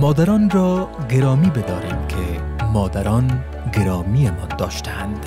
مادران را گرامی بداریم که مادران گرامی ما داشتند